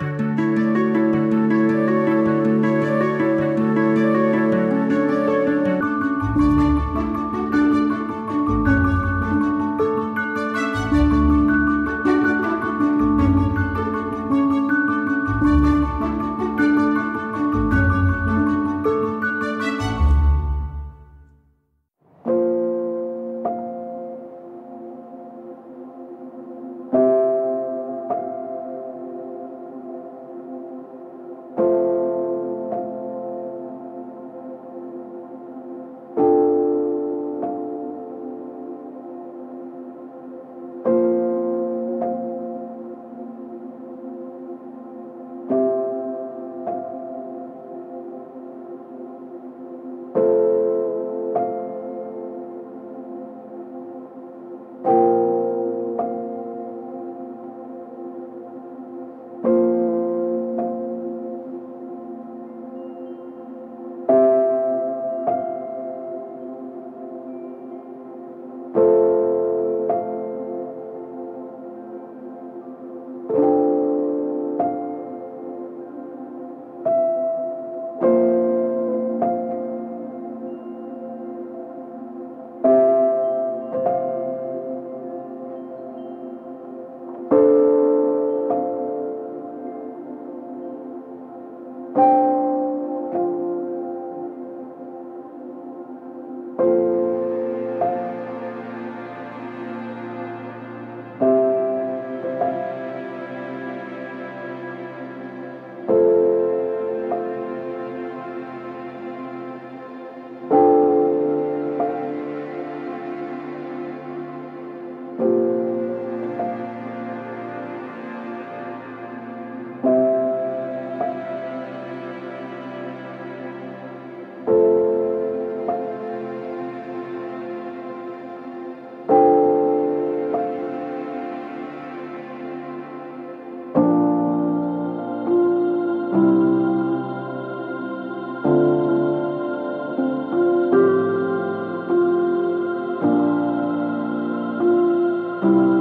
you Thank you.